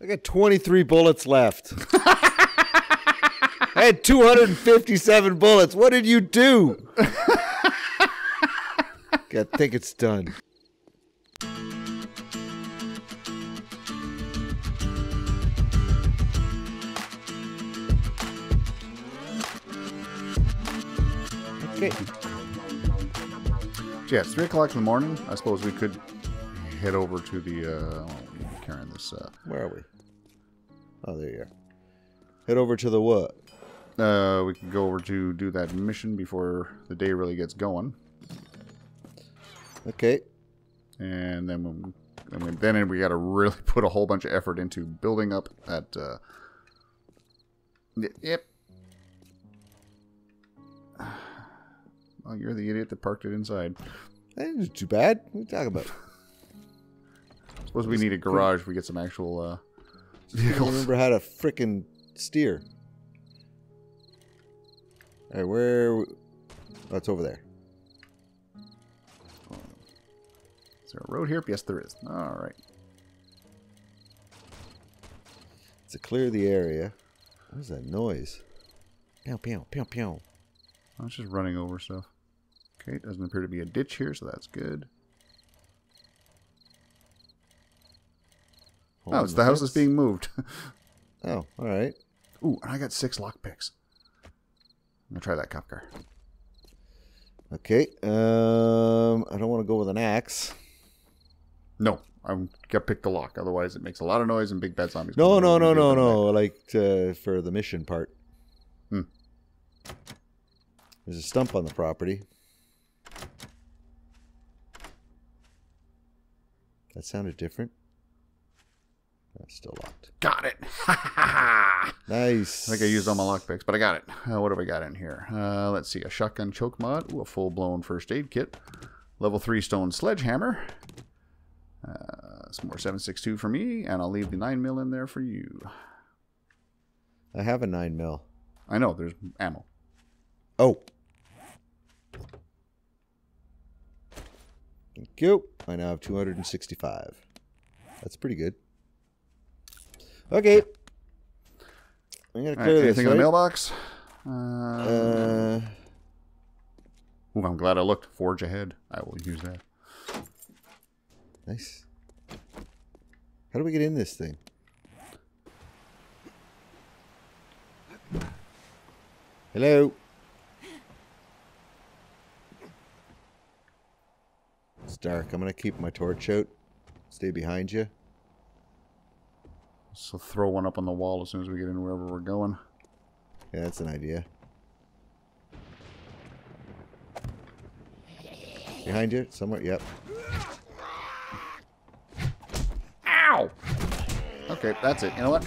I got 23 bullets left. I had 257 bullets. What did you do? I think it's done. Okay. Yeah, it's 3 o'clock in the morning. I suppose we could head over to the. Uh, carrying this. Uh, Where are we? Oh, there you are. Head over to the what? uh, we can go over to do that mission before the day really gets going. Okay. and then when, and when, then we got to really put a whole bunch of effort into building up that. Uh, yep. Well, you're the idiot that parked it inside. That ain't too bad. What are you talking about? Suppose we need a garage. if We get some actual uh, vehicles. remember how to frickin' steer. All right, where? Oh, over there. Is there a road here? Yes, there is. All right. To clear the area. What is that noise? Pew, pew, pew, pew. I was just running over stuff. Okay, it doesn't appear to be a ditch here, so that's good. Oh, it's the house that's being moved. Oh, all right. Ooh, and I got six lockpicks. I'm gonna try that cop car. Okay. Um, I don't want to go with an axe. No, I'm gonna pick the lock. Otherwise, it makes a lot of noise and big bad zombies. No, no, no, no, no. Like uh, for the mission part. Hmm. There's a stump on the property. That sounded different. That's still locked. Got it. Nice. I think I used all my lockpicks, but I got it. Uh, what have I got in here? Uh, let's see. A shotgun choke mod. Ooh, a full-blown first aid kit. Level 3 stone sledgehammer. Uh, some more 762 for me, and I'll leave the 9 mil in there for you. I have a nine mil. I know, there's ammo. Oh. Thank you. I now have 265. That's pretty good. Okay. I'm gonna All right, clear this. anything in the mailbox? Uh, Uh, ooh, I'm glad I looked. Forge ahead. I will use that. nice. How do we get in this thing? Hello. It's dark. I'm gonna keep my torch out. Stay behind you. So throw one up on the wall as soon as we get in wherever we're going. Yeah, that's an idea. Behind you, somewhere. Yep. Ow! Okay, that's it. You know what?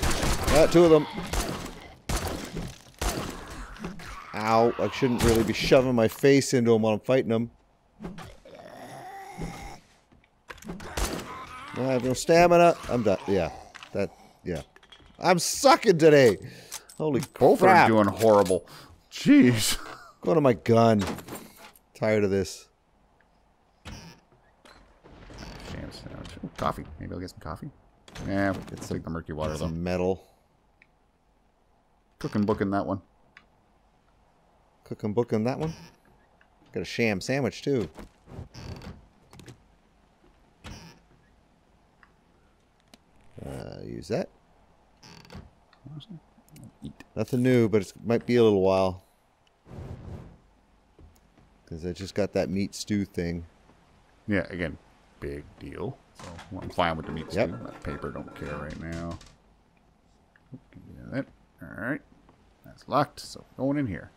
Ah, two of them. Ow! I shouldn't really be shoving my face into them while I'm fighting them. I have no stamina. I'm done. Yeah, that. Yeah, I'm sucking today. Holy Both crap! are doing horrible. Jeez. Go to my gun. Tired of this. Coffee. Maybe I'll get some coffee. Yeah, it's like the murky water though. Some metal. Cooking book in that one. Cooking book on that one. Got a sham sandwich too. Uh, use that. Eat. Nothing new, but it might be a little while. Because I just got that meat stew thing. Yeah, again, big deal. So I'm fine with the meat Yep. stew. That paper don't care right now. That. All right. That's locked. So going in here.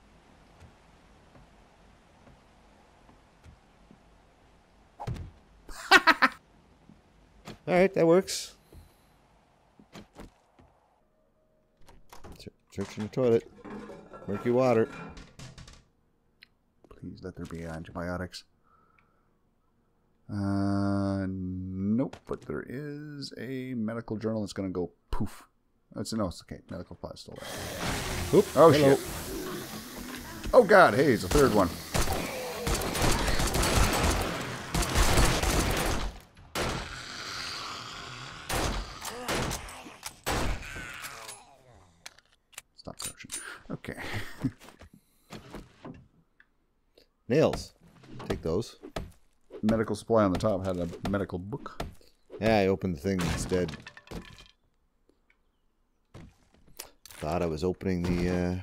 Alright, that works. Searching the toilet. Murky water. Please let there be antibiotics. Uh, nope. But there is a medical journal that's gonna go poof. It's no, it's okay. Medical supplies still there. Oop, Oh hello. shit. Oh god, hey, it's a third one. Okay. Nails. Take those. medical supply on the top had a medical book. Yeah, I opened the thing instead. Thought I was opening the uh,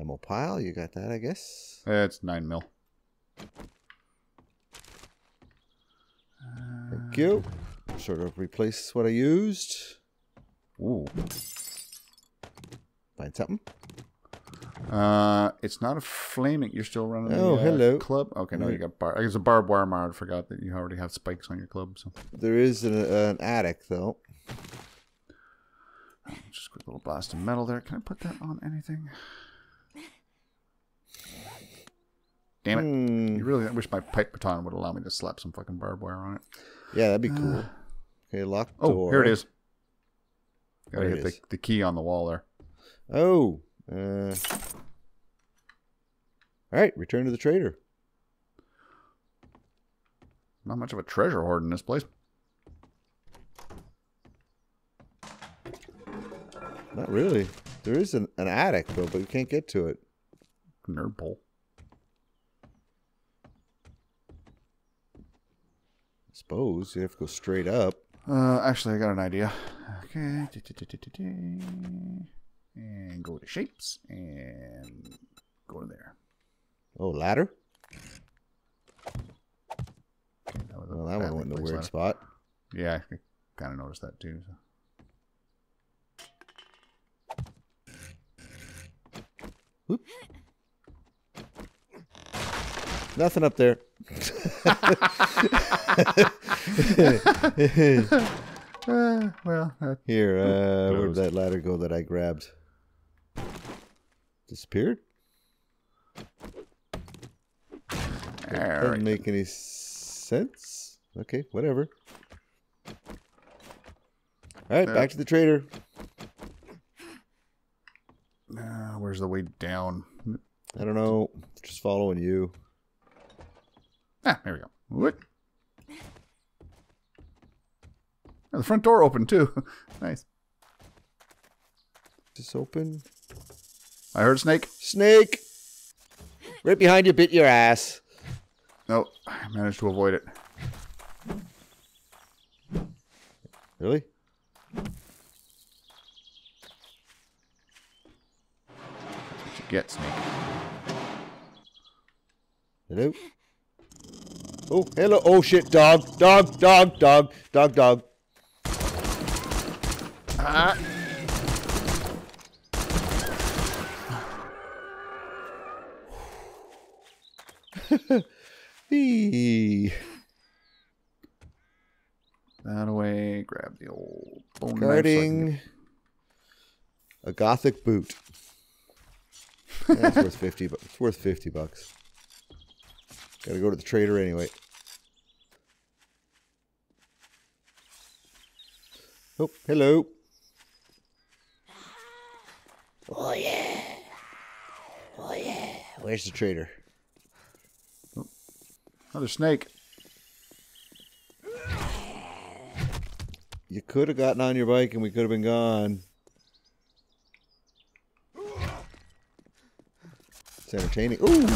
ammo pile. You got that, I guess. Eh, It's nine mil. Thank you. Sort of replace what I used. Ooh. Find something. Uh, it's not a flaming. You're still running. Oh, the, uh, hello. Club. Okay, no, you got bar. I guess a barbed wire mod. I forgot that you already have spikes on your club. So There is an, an attic, though. just a quick little blast of metal there. Can I put that on anything? Damn it! Hmm. You really I wish my pipe baton would allow me to slap some fucking barbed wire on it. Yeah, that'd be cool. Okay, lock Oh, door. here it is. Gotta There hit it the, the key on the wall there. Oh. Uh, all right, return to the trader. Not much of a treasure hoard in this place. Not really. There is an, an attic, though, but you can't get to it. Nerd pole. I suppose you have to go straight up. Uh, actually, I got an idea. Okay. And go to shapes and go to there. Oh, ladder? That was Well, that one went in a weird ladder. spot. Yeah, I kind of noticed that too. So. Nothing up there. Uh, well, that, Here, uh, where did that ladder go that I grabbed? Disappeared? all Doesn't make any sense. Okay, whatever. All right, Uh, back to the trader. Uh, where's the way down? I don't know. Just following you. Ah, there we go. What? Oh, the front door open too. nice. Just open. I heard a snake. Snake! Right behind you, bit your ass. No, I managed to avoid it. Really? What you get, snake? Hello? Oh, hello. Oh, shit. Dog. Dog. Dog. Dog. Dog. Dog. Ah. Eee. That away. Grab the old bone knife so Guarding a gothic boot. That's worth fifty. But it's worth fifty bucks. Got to go to the trader anyway. Oh, hello. Oh yeah. Oh yeah. Oh, Where's the trader? Get- Another snake. You could have gotten on your bike and we could have been gone. It's entertaining. Ooh.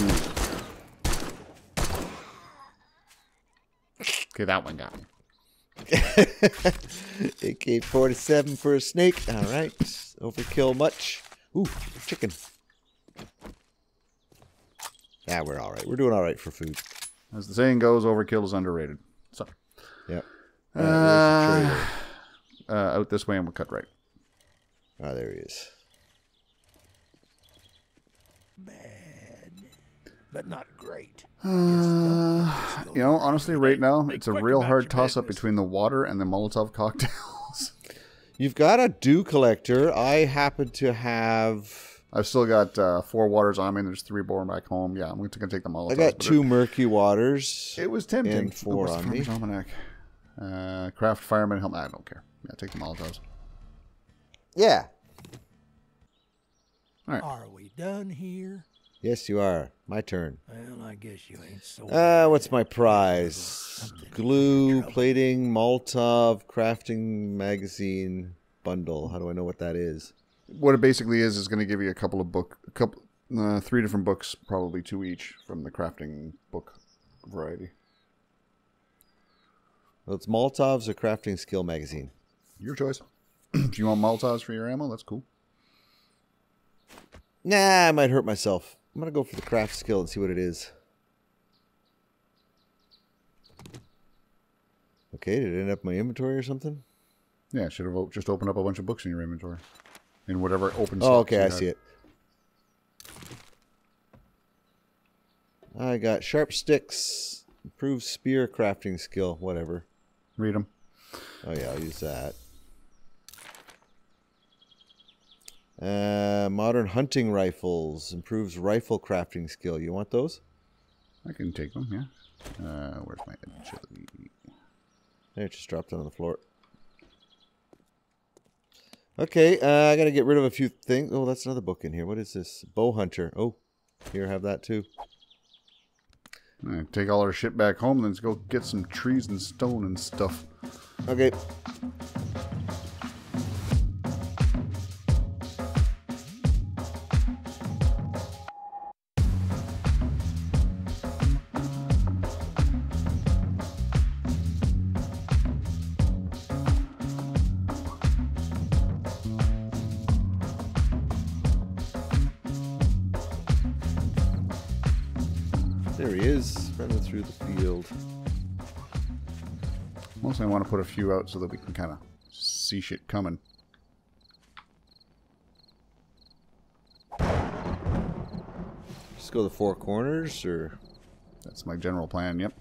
Okay, that one got me. AK 47 for a snake. All right. Overkill much. Ooh, chicken. Yeah, we're all right. We're doing all right for food. As the saying goes, overkill is underrated. So, Yep. uh, All right, where's the trader? uh, out this way and we'll cut right. Oh, there he is. Bad, but not great. Uh, you know, honestly, right now, it's a real hard your toss up between the water and the Molotov cocktails. You've got a dew collector. I happen to have. I've still got uh, four waters on me, and there's three born back home. Yeah, I'm going to take them all. I got but two murky waters. It, it was tempting. and four Oh, the on me. Almanac? Uh, craft fireman helmet. I don't care. Yeah, take them the Molotovs. Yeah. All right. Are we done here? Yes, you are. My turn. Well, I guess you ain't so. Uh, what's my prize? Glue, plating, Molotov, crafting magazine bundle. How do I know what that is? What it basically is is going to give you a couple of book, a couple, uh, three different books, probably two each from the crafting book variety. Well, it's Molotov's or Crafting Skill Magazine. Your choice. if you want Molotovs for your ammo, that's cool. Nah, I might hurt myself. I'm gonna go for the craft skill and see what it is. Okay, did it end up in my inventory or something? Yeah, should have just opened up a bunch of books in your inventory, in whatever open. Oh, okay, I see it. I got sharp sticks, improved spear crafting skill, whatever. Read them. Oh yeah, I'll use that. Uh, modern hunting rifles improves rifle crafting skill. You want those? I can take them. Yeah. Uh, where's my agility? There, it just dropped on the floor. Okay, uh, I gotta get rid of a few things. Oh, that's another book in here. What is this? Bow Hunter. Oh, here, have that too. Take all our shit back home, then let's go get some trees and stone and stuff. Okay. Put a few out so that we can kind of see shit coming. Just go the four corners, or That's my general plan. Yep.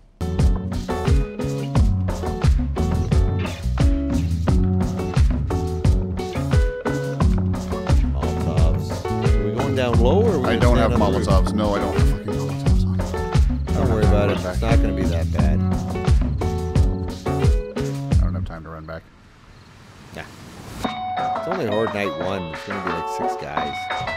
Molotovs. Are we going down low, or I don't have? Molotovs. No, I don't have fucking Molotovs on. Don't worry about it. It's not going to be that bad. It's only Horde Night 1. There's going to be like six guys.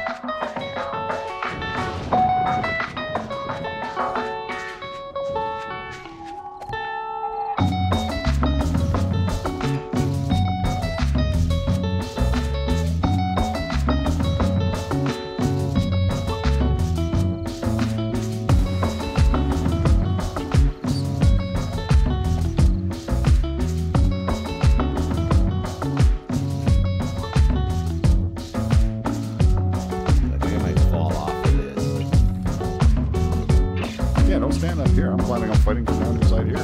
I'm planning on fighting down inside here.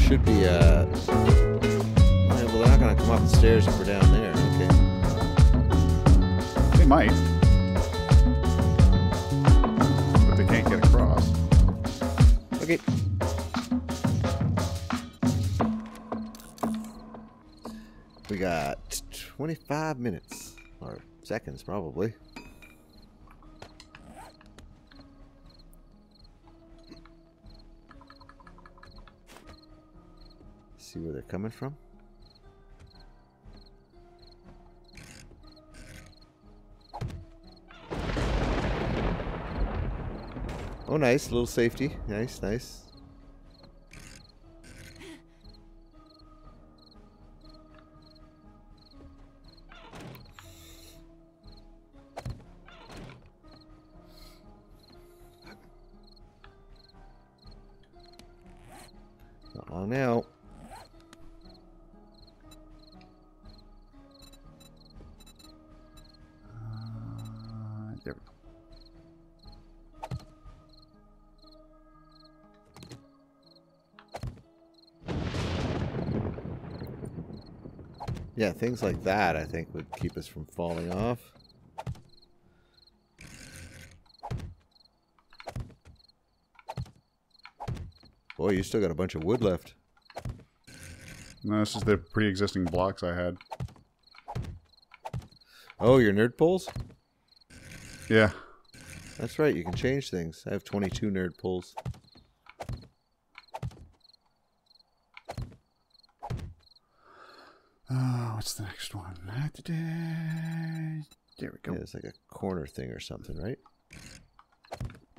Should be, uh... Well, they're not going to come up the stairs if we're down there. Okay. They might. But they can't get across. Okay. We got 25 minutes. Or seconds, probably. See where they're coming from? Oh, nice. little safety. Nice, nice. Things like that I think would keep us from falling off. Boy, you still got a bunch of wood left. No, this is the pre-existing blocks I had. Oh, your nerd poles? Yeah. That's right, you can change things. I have 22 nerd poles. What's the next one? There we go. Yeah, it's like a corner thing or something, right?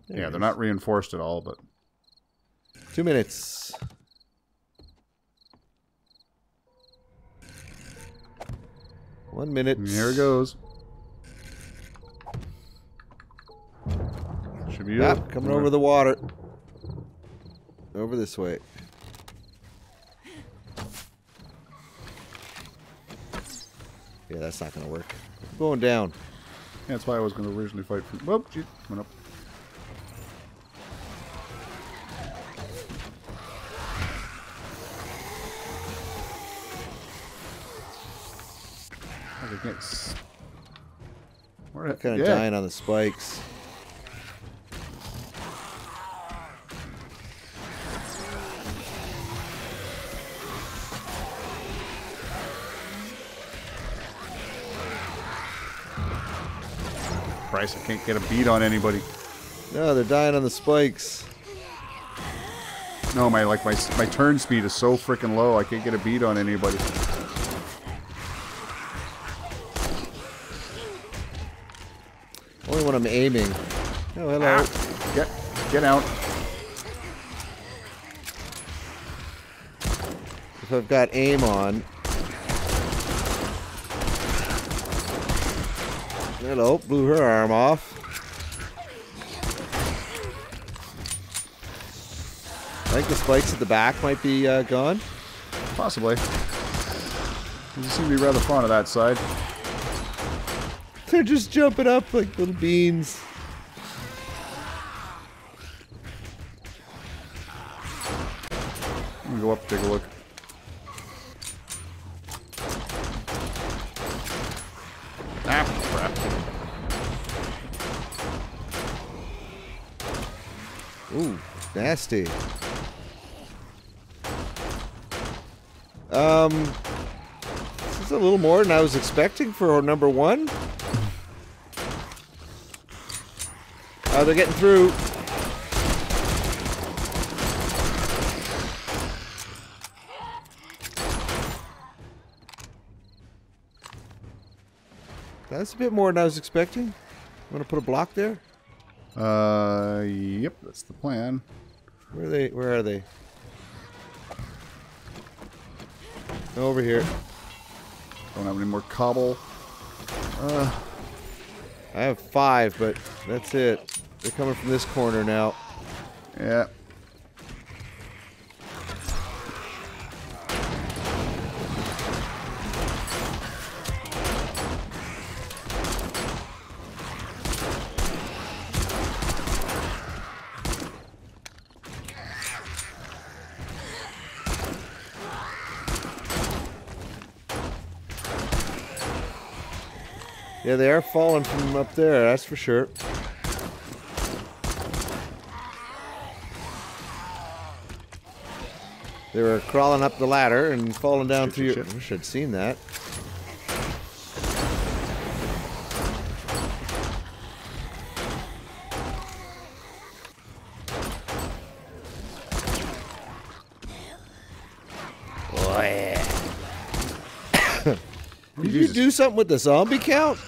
There Yeah, they're is. not reinforced at all, but Two minutes. One minute. And Here it goes. Should be Ah, coming over the water. Over this way. That's not gonna work. I'm going down. Yeah, that's why I was going to originally fight for. Gee, went up. I can't. s- Where? Kind of yeah. dying on the spikes. Christ, I can't get a beat on anybody. No, they're dying on the spikes. No, my like my my turn speed is so freaking low. I can't get a beat on anybody. Only when I'm aiming. Oh, hello. Ah, get get out. If I've got aim on. Hello, blew her arm off. I think the spikes at the back might be uh, gone. Possibly. You seem to be rather fond of that side. They're just jumping up like little beans. Let me go up and take a look. Ah, crap. Ooh, nasty. Um, this is a little more than I was expecting for number one. Oh, they're getting through. That's a bit more than I was expecting. Want to put a block there? Uh, yep, that's the plan. Where are they? Where are they? Over here. Don't have any more cobble. Uh, I have five, but that's it. They're coming from this corner now. Yeah. Yeah, they are falling from up there, that's for sure. They were crawling up the ladder and falling down Shit, through your... shit, I wish I'd seen that. Did you do something with the zombie count?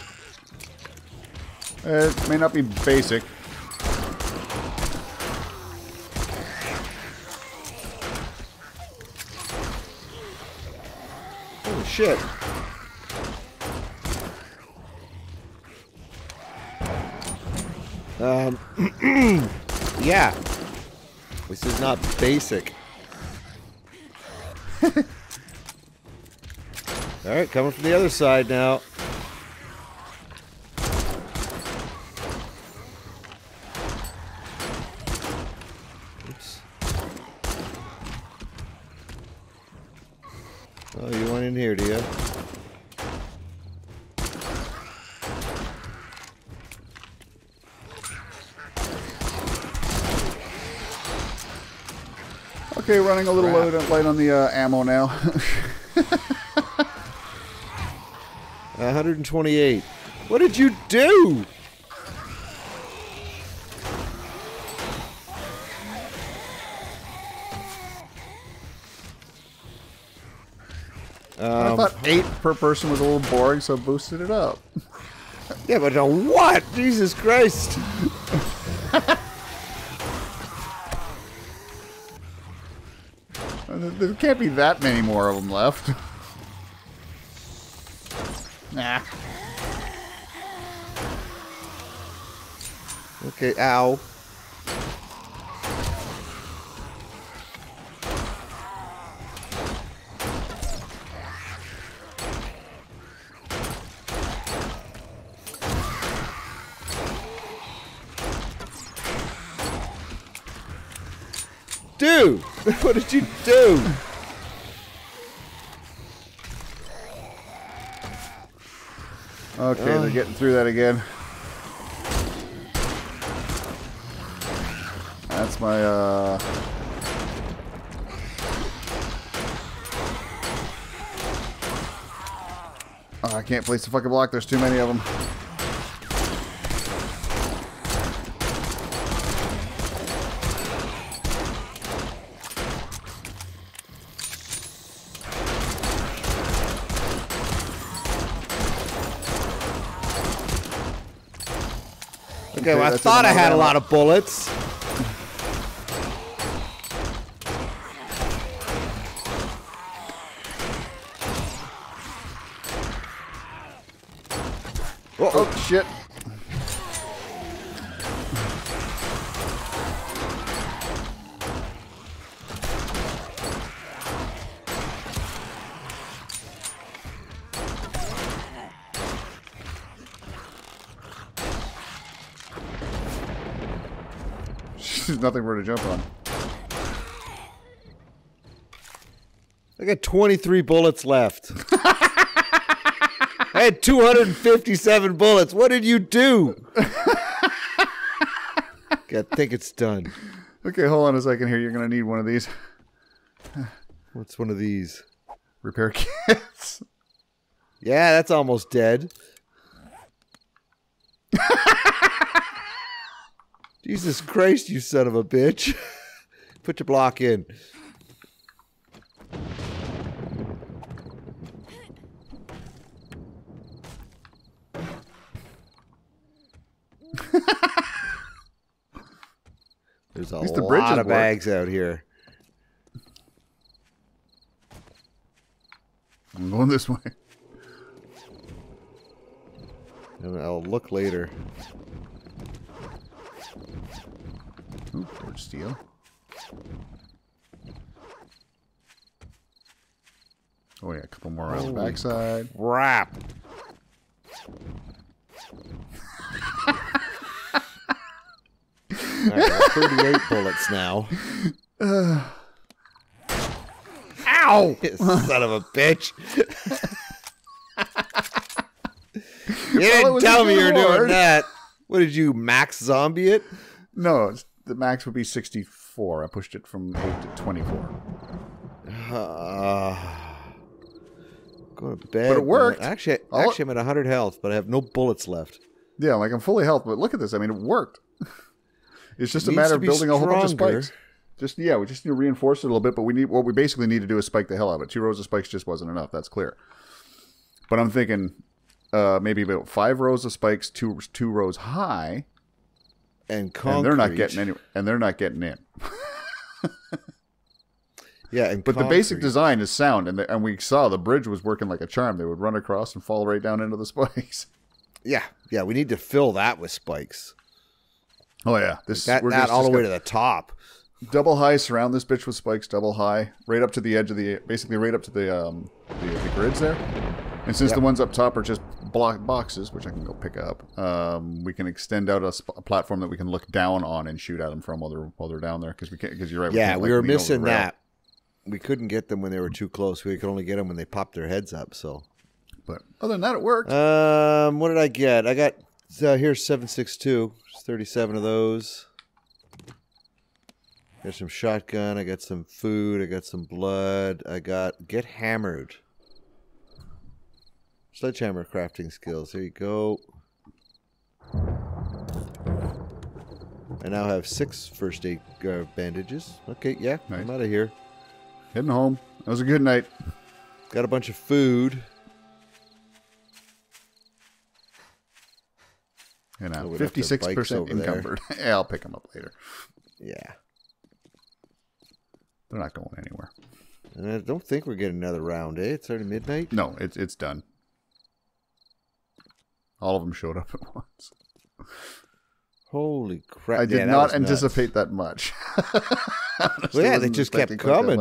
It may not be basic. Holy shit. Um, yeah. This is not basic. Alright, coming from the other side now. Oops. Oh, you want in here, do you? Okay, running a little low, light on the uh, ammo now. 128. What did you do? I Um, thought eight per person was a little boring, so boosted it up. yeah, but a what? Jesus Christ. There can't be that many more of them left. Nah. Okay, ow. what did you do? Okay, they're getting through that again. That's my, uh... Oh, I can't place the fucking block. There's too many of them. I thought I had a lot of bullets. Oh, shit. There's nothing for her to jump on. I got 23 bullets left. I had 257 bullets. What did you do? I think it's done. Okay, hold on a second here. You're going to need one of these What's one of these? repair kits. Yeah, that's almost dead. Jesus Christ, you son of a bitch. Put your block in. There's a the lot of work. bags out here. I'm going this way. I'll look later. Ooh, forged steel. Oh yeah, a couple more on the backside. Crap. All right, I got 38 bullets now. Ow! Son of a bitch. you didn't tell me you were doing that. What did you max zombie it? No, it's, the max would be 64. I pushed it from 8 to 24. Uh, go to bed. But it worked. man. Actually, actually, I'm at 100 health, but I have no bullets left. Yeah, like I'm fully health, but look at this. I mean, it worked. it's just a matter of building a whole bunch of spikes. Just yeah, we just need to reinforce it a little bit, but we need what we basically need to do is spike the hell out of it. Two rows of spikes just wasn't enough. That's clear. But I'm thinking uh, maybe about five rows of spikes, two two rows high, And concrete. and they're not getting any, and they're not getting in. Yeah, and But the basic design is sound, and the, and we saw the bridge was working like a charm. They would run across and fall right down into the spikes. Yeah, yeah, we need to fill that with spikes. Oh yeah, this That, we're that just- all the way to the top. double high. Surround this bitch with spikes, double high, right up to the edge of the, basically right up to the um the, the grids there. And since Yep. the ones up top are just block boxes, which I can go pick up, um, we can extend out a, sp- a platform that we can look down on and shoot at them from while they're while they're down there. Because we can't. Because you're right. Yeah, we like, were lean over the missing that. We couldn't get them when they were too close. We could only get them when they popped their heads up. So, But other than that, it worked. um, what did I get? I got uh, here's seven six two. Thirty-seven of those. Got some shotgun. I got some food. I got some blood. I got get hammered. Sledgehammer crafting skills. There you go. I now have six first aid uh, bandages. Okay, yeah, I'm out of here. Heading home. That was a good night. Got a bunch of food. And we'd have to fifty-six bikes percent over encumbered. yeah, I'll pick them up later. Yeah. They're not going anywhere. And I don't think we're getting another round, eh? It's already midnight. No, it's it's done. All of them showed up at once. Holy crap! I did Yeah, not was nuts. anticipate that much. Well, yeah, they just kept coming.